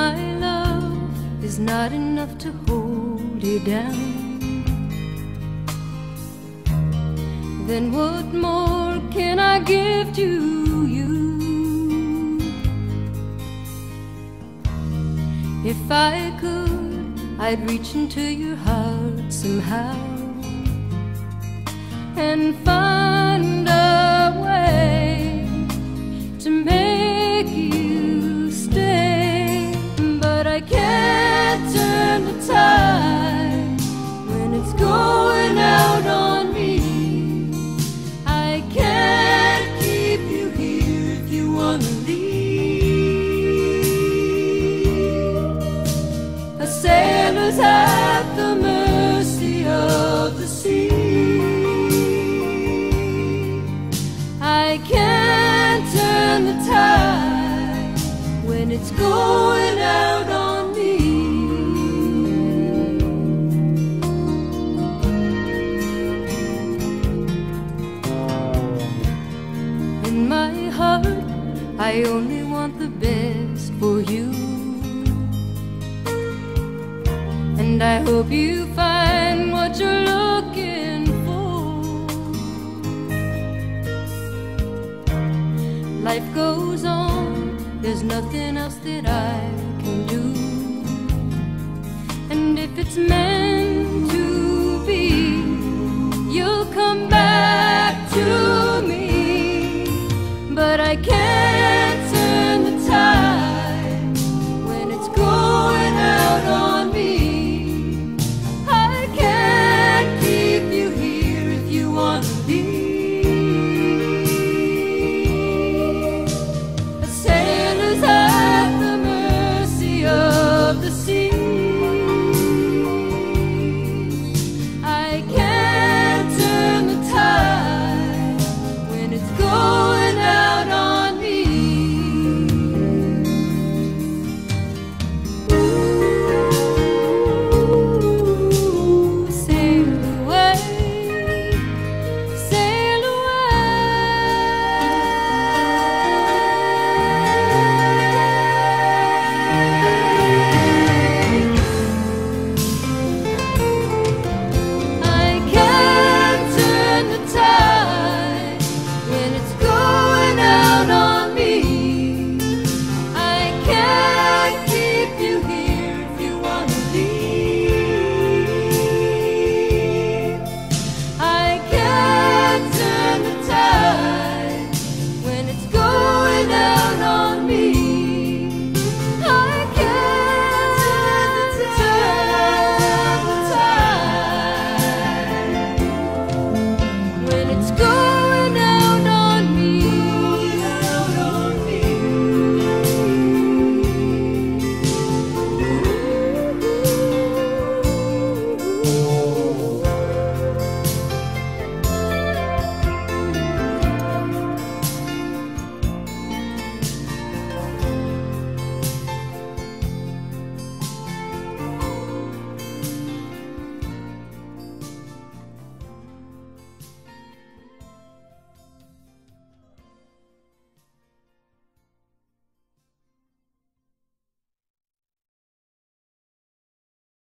my love is not enough to hold you down, then what more can I give to you? If I could, I'd reach into your heart somehow and find it's going out on me. In my heart, I only want the best for you. And I hope you find what you're looking for. Life goes on, there's nothing else that I can do. And if it's meant